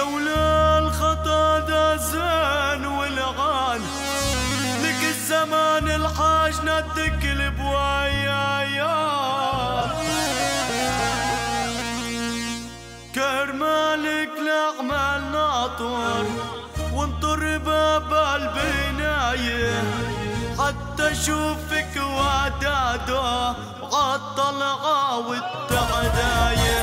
لولا الخطا ذا زان والعان لك الزمان الحاج ندك البوايا يا. كرمالك لأعمال ناطر وانطر باب البناية. حتى شوفك وعداده وعالطلعة والتعداية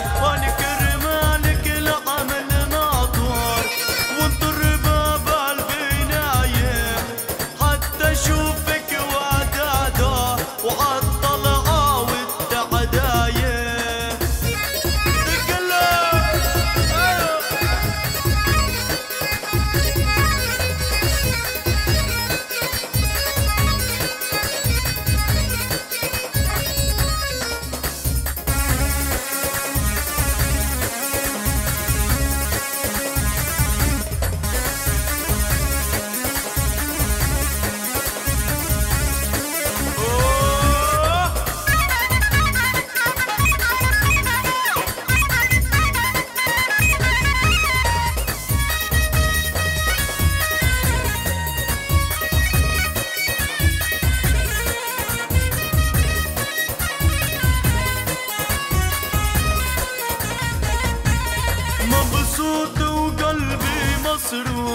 to through